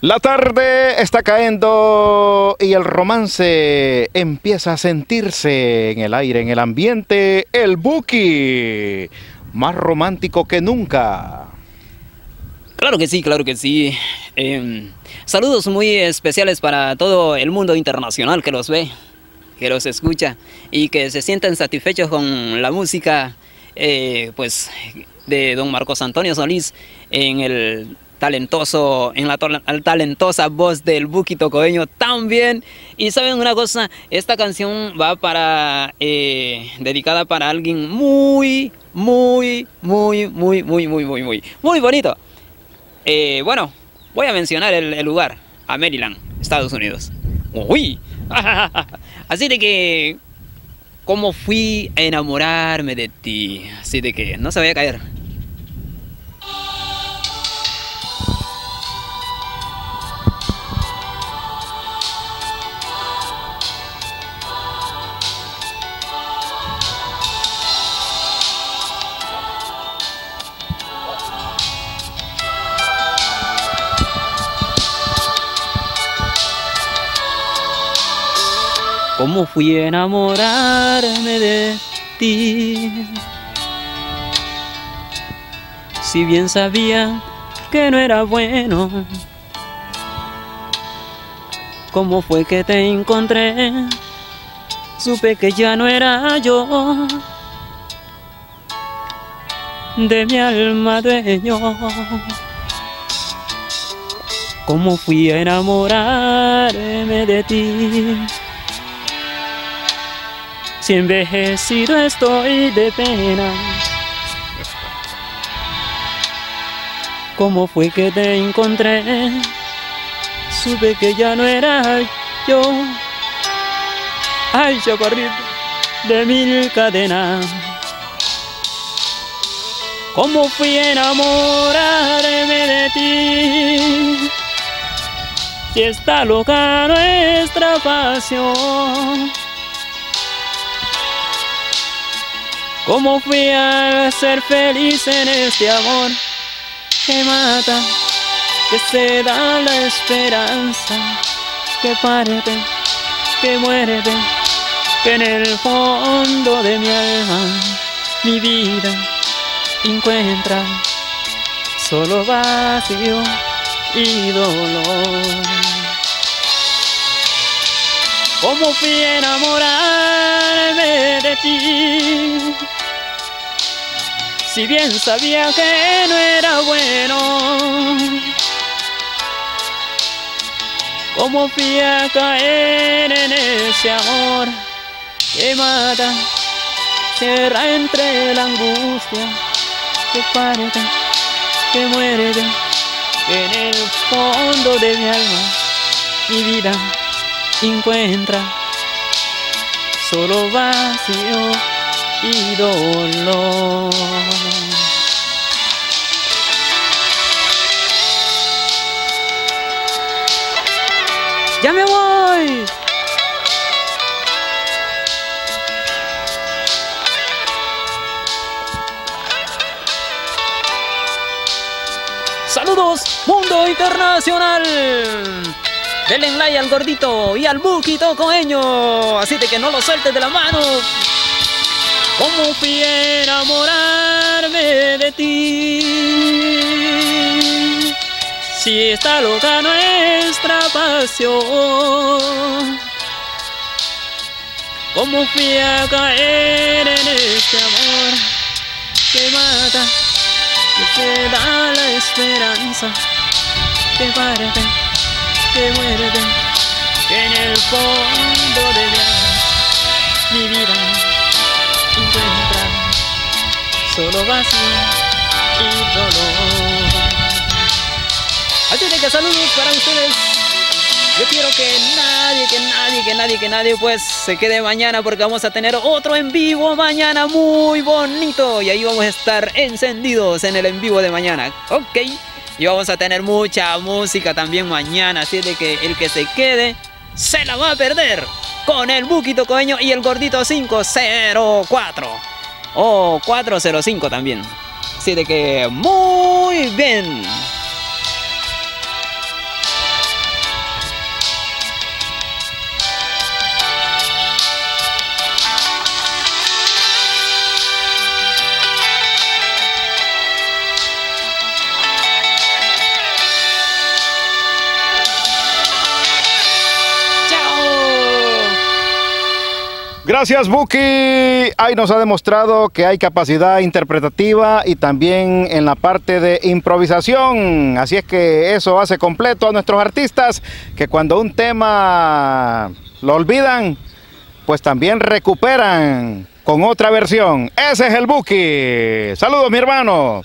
La tarde está cayendo y el romance empieza a sentirse en el aire, en el ambiente. El Buki, más romántico que nunca. Claro que sí, claro que sí. Eh, saludos muy especiales para todo el mundo internacional que los ve, que los escucha y que se sienten satisfechos con la música eh, pues, de don Marcos Antonio Solís en el talentoso, en la talentosa voz del Buquito Coeño también. Y saben una cosa, esta canción va para, eh, dedicada para alguien muy, muy, muy, muy, muy, muy, muy, muy, muy bonito. Eh, bueno, voy a mencionar el, lugar, a Maryland, Estados Unidos. Uy, así de que, ¿cómo fui a enamorarme de ti? Así de que no se vaya a caer. Cómo fui a enamorarme de ti. Si bien sabía que no era bueno, cómo fue que te encontré, supe que ya no era yo de mi alma dueño. Cómo fui a enamorarme de ti. Si envejecido estoy de pena. ¿Cómo fue que te encontré? Supe que ya no era yo. Ay, chaparrito de mil cadenas. ¿Cómo fui a enamorarme de ti? Si está loca nuestra pasión. ¿Cómo fui a ser feliz en este amor que mata, que se da la esperanza, que parte, que muere, que en el fondo de mi alma mi vida encuentra solo vacío y dolor? ¿Cómo fui a enamorarme de ti? si bien sabía que no era bueno. ¿Cómo fui a caer en ese amor que mata, cierra entre la angustia, que parte, que muere, en el fondo de mi alma mi vida encuentra solo vacío y dolor. ¡Ya me voy! Saludos, mundo internacional. Denle like al gordito y al buquito coeño. Así de que no lo sueltes de la mano. ¿Cómo fui a enamorarme de ti? Si está loca nuestra pasión. ¿Cómo fui a caer en este amor que mata, que da la esperanza, que parte, que muere, que en el fondo de mi, vida solo vacío y dolor. Así de que saludos para ustedes. Yo quiero que nadie, que nadie, que nadie, que nadie pues se quede mañana porque vamos a tener otro en vivo mañana muy bonito y ahí vamos a estar encendidos en el en vivo de mañana. Ok. Y vamos a tener mucha música también mañana, así de que el que se quede se la va a perder con el Buquito Coeño y el Gordito 504 o 405 también. Así de que muy bien. Gracias, Buki. Ahí nos ha demostrado que hay capacidad interpretativa y también en la parte de improvisación. Así es que eso hace completo a nuestros artistas que cuando un tema lo olvidan, pues también recuperan con otra versión. Ese es el Buki. Saludos, mi hermano.